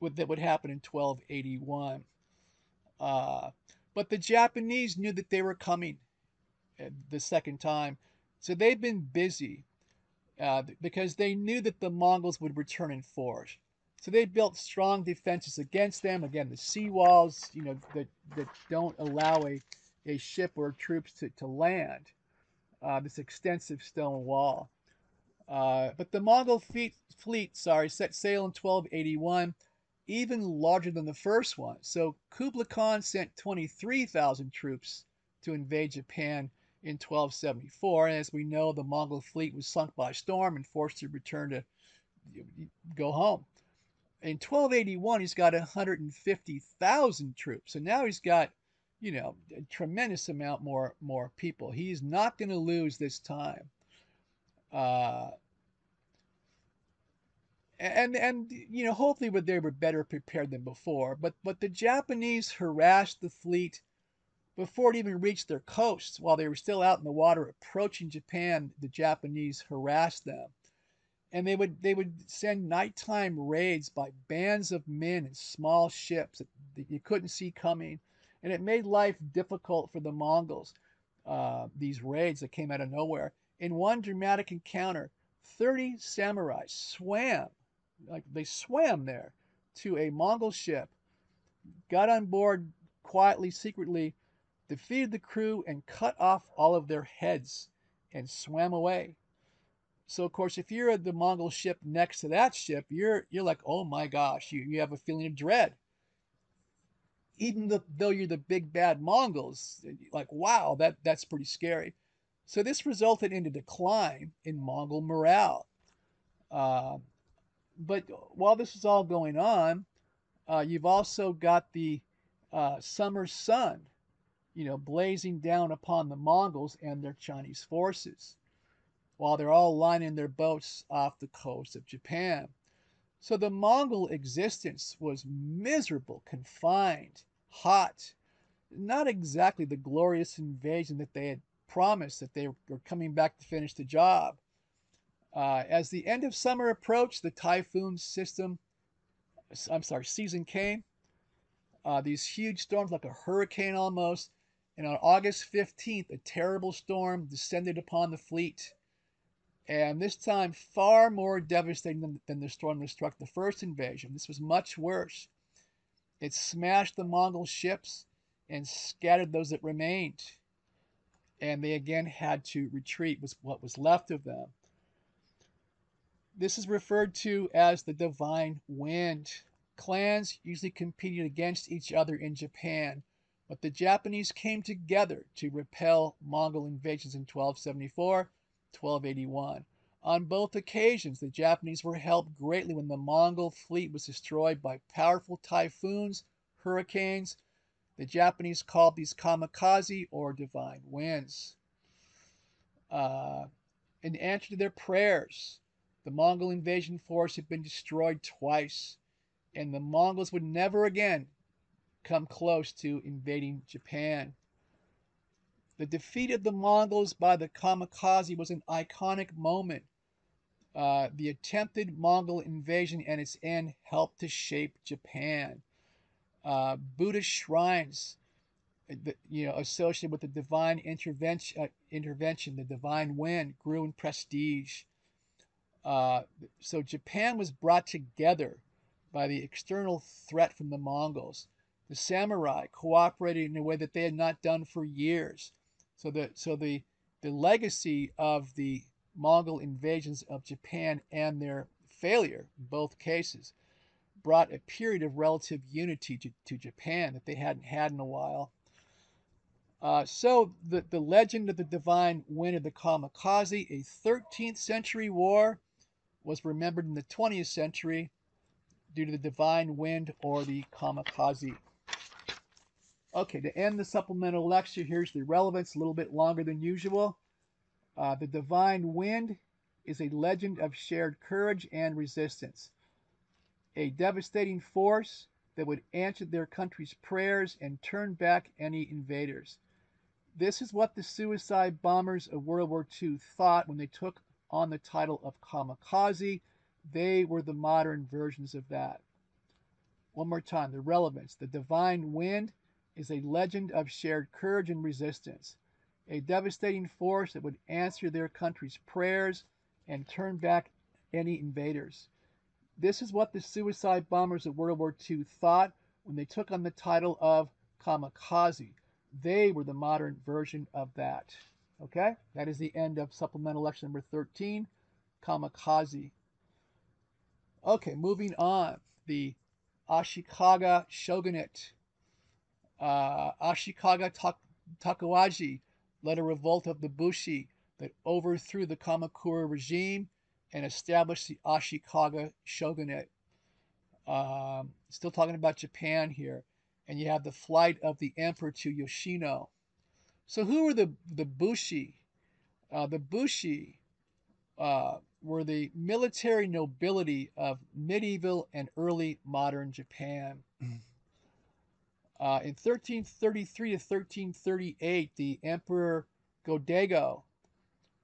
that would happen in 1281. Uh, but the Japanese knew that they were coming uh, the second time. So they've been busy uh, because they knew that the Mongols would return in force. So they built strong defenses against them. Again, the sea walls, you know, that, that don't allow a, a ship or troops to, to land. Uh, this extensive stone wall. Uh, but the Mongol fleet, fleet, sorry, set sail in 1281, even larger than the first one. So Kublai Khan sent 23,000 troops to invade Japan in 1274. And as we know, the Mongol fleet was sunk by storm and forced to return to go home. In 1281, he's got 150,000 troops. So now he's got, you know, a tremendous amount more more people. He's not going to lose this time. Uh, and and you know, hopefully, they were better prepared than before. But but the Japanese harassed the fleet before it even reached their coasts, while they were still out in the water approaching Japan, the Japanese harassed them. And they would they would send nighttime raids by bands of men in small ships that, you couldn't see coming, and it made life difficult for the Mongols. Uh, these raids that came out of nowhere. In one dramatic encounter, 30 samurai swam, like they swam there, to a Mongol ship, got on board quietly, secretly, defeated the crew and cut off all of their heads and swam away. So of course, if you're at the Mongol ship next to that ship, you're you're like, oh my gosh, you, you have a feeling of dread. Even the, though you're the big bad Mongols, like wow, that that's pretty scary. So this resulted in a decline in Mongol morale. Uh, but while this is all going on, uh, you've also got the uh, summer sun you know, blazing down upon the Mongols and their Chinese forces, while they're all lining their boats off the coast of Japan. So the Mongol existence was miserable, confined, hot, not exactly the glorious invasion that they had promised that they were coming back to finish the job. Uh, as the end of summer approached, the typhoon system, I'm sorry, season came. Uh, these huge storms, like a hurricane almost, and on August 15th, a terrible storm descended upon the fleet, and this time far more devastating than, than the storm that struck the first invasion. This was much worse. It smashed the Mongol ships and scattered those that remained, and they again had to retreat with what was left of them. This is referred to as the divine wind. Clans usually competed against each other in Japan but the Japanese came together to repel Mongol invasions in 1274, 1281. On both occasions, the Japanese were helped greatly when the Mongol fleet was destroyed by powerful typhoons, hurricanes. The Japanese called these kamikaze or divine winds. Uh, in answer to their prayers, the Mongol invasion force had been destroyed twice, and the Mongols would never again come close to invading Japan. The defeat of the Mongols by the kamikaze was an iconic moment Uh, the attempted Mongol invasion and its end helped to shape Japan. Uh, Buddhist shrines, uh, you know, associated with the divine intervention, uh, intervention, the divine wind, grew in prestige. Uh, so Japan was brought together by the external threat from the Mongols. The samurai cooperated in a way that they had not done for years. So the so the the legacy of the Mongol invasions of Japan and their failure, in both cases, brought a period of relative unity to, to Japan that they hadn't had in a while. Uh, so the, the legend of the divine wind of the kamikaze, a 13th century war, was remembered in the 20th century due to the divine wind or the kamikaze. Okay, to end the supplemental lecture, here's the relevance, a little bit longer than usual. Uh, the divine wind is a legend of shared courage and resistance, a devastating force that would answer their country's prayers and turn back any invaders. This is what the suicide bombers of World War II thought when they took on the title of kamikaze. They were the modern versions of that. One more time the relevance. The divine wind is a legend of shared courage and resistance a devastating force that would answer their country's prayers and turn back any invaders. This is what the suicide bombers of World War II thought when they took on the title of kamikaze. They were the modern version of that. Okay, that is the end of supplemental lecture number 13, kamikaze. Okay, moving on. The Ashikaga shogunate. Uh, Ashikaga Tak- Tokugawa led a revolt of the Bushi that overthrew the Kamakura regime and established the Ashikaga shogunate. Um, still talking about Japan here. And you have the flight of the emperor to Yoshino. So, who were the, the Bushi? Uh, the Bushi uh, were the military nobility of medieval and early modern Japan. Uh, in 1333 to 1338, the Emperor Go-Daigo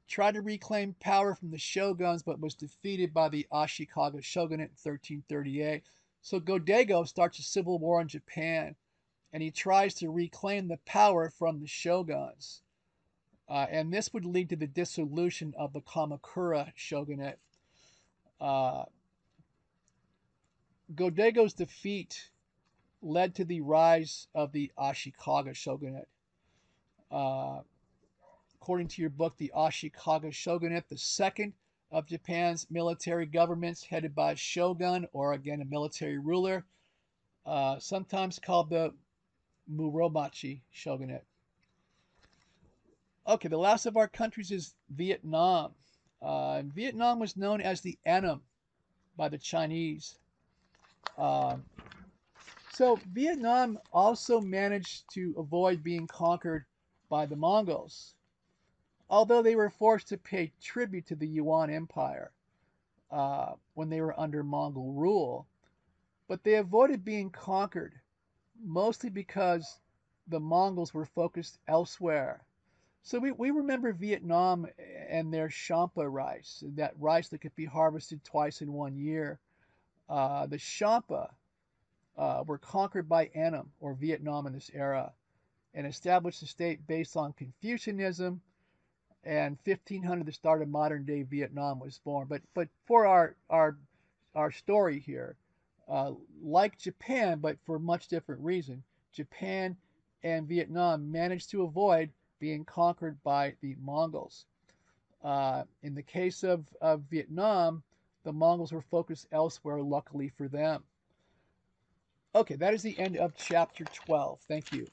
tried to reclaim power from the shoguns but was defeated by the Ashikaga shogunate in 1338. So Go-Daigo starts a civil war in Japan and he tries to reclaim the power from the shoguns. Uh, and this would lead to the dissolution of the Kamakura shogunate. Uh, Go-Daigo's defeat led to the rise of the Ashikaga shogunate. Uh, according to your book, the Ashikaga shogunate, the second of Japan's military governments, headed by a shogun or again a military ruler, uh, sometimes called the Muromachi shogunate. Okay, the last of our countries is Vietnam. Uh, Vietnam was known as the Annam by the Chinese. Um, so Vietnam also managed to avoid being conquered by the Mongols, although they were forced to pay tribute to the Yuan Empire uh, when they were under Mongol rule. But they avoided being conquered, mostly because the Mongols were focused elsewhere. So we, we remember Vietnam and their Champa rice, that rice that could be harvested twice in one year. Uh, the Champa uh, were conquered by Annam or Vietnam in this era and established a state based on Confucianism. And 1500, the start of modern day Vietnam was born. But but for our our our story here, uh, like Japan, but for much different reason, Japan and Vietnam managed to avoid being conquered by the Mongols. Uh, in the case of, of Vietnam, the Mongols were focused elsewhere, luckily for them. Okay, that is the end of chapter 12. Thank you.